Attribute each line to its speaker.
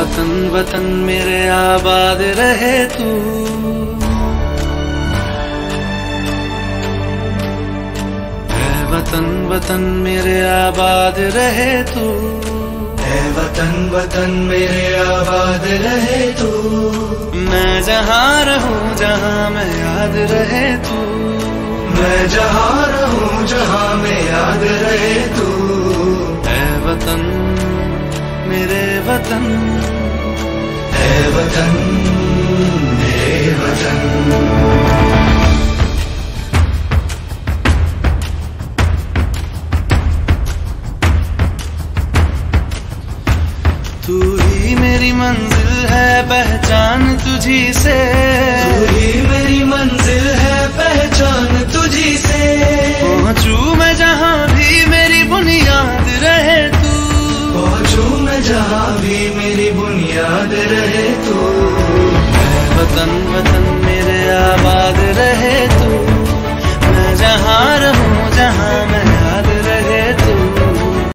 Speaker 1: वतन वतन मेरे आबाद रहे तू। है वतन वतन मेरे आबाद रहे तू।
Speaker 2: है वतन वतन मेरे आबाद रहे तू।
Speaker 1: मैं जहाँ रहूँ जहाँ मैं याद रहे तू।
Speaker 2: मैं जहाँ रहूँ जहाँ में
Speaker 1: वतन वतन
Speaker 2: वतन।
Speaker 1: तू ही मेरी मंजिल है पहचान तुझी से।
Speaker 2: भी मेरी
Speaker 1: बुनियाद रहे तू।